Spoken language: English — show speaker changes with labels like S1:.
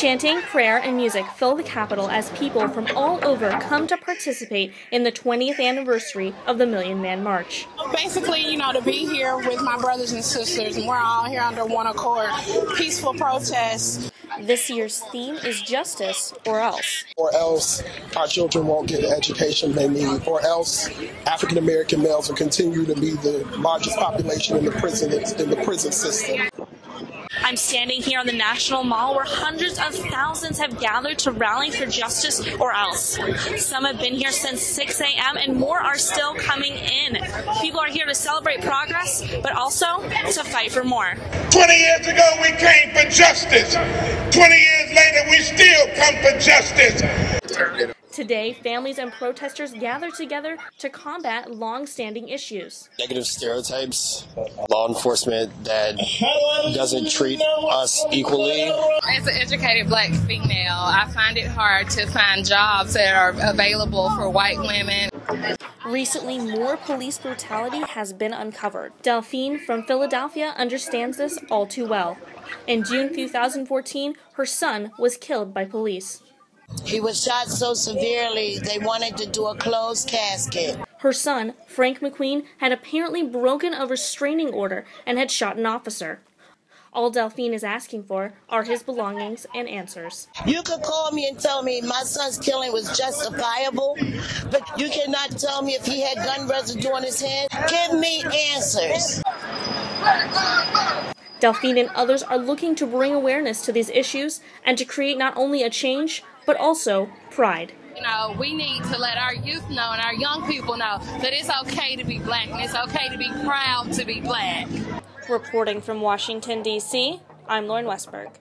S1: Chanting, prayer, and music fill the Capitol as people from all over come to participate in the 20th anniversary of the Million Man March.
S2: Basically, you know, to be here with my brothers and sisters, and we're all here under one accord, peaceful protest.
S1: This year's theme is justice or else.
S3: Or else our children won't get the education they need, or else African American males will continue to be the largest population in the prison in the prison system.
S1: I'm standing here on the National Mall where hundreds of thousands have gathered to rally for justice or else. Some have been here since 6 a.m. and more are still coming in. People are here to celebrate progress, but also to fight for more.
S4: 20 years ago, we came for justice. 20 years later, we still come for justice.
S1: Today, families and protesters gather together to combat long-standing issues.
S5: Negative stereotypes, law enforcement that doesn't treat us equally.
S6: As an educated black female, I find it hard to find jobs that are available for white women.
S1: Recently, more police brutality has been uncovered. Delphine from Philadelphia understands this all too well. In June 2014, her son was killed by police.
S7: He was shot so severely they wanted to do a closed casket.
S1: Her son, Frank McQueen, had apparently broken a restraining order and had shot an officer. All Delphine is asking for are his belongings and answers.
S7: You could call me and tell me my son's killing was justifiable, but you cannot tell me if he had gun residue on his hand. Give me answers.
S1: Delphine and others are looking to bring awareness to these issues and to create not only a change, but also pride.
S6: You know, we need to let our youth know and our young people know that it's okay to be black and it's okay to be proud to be black.
S1: Reporting from Washington, D.C., I'm Lauren Westberg.